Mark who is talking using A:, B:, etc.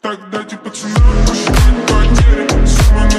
A: Так дайте пацанам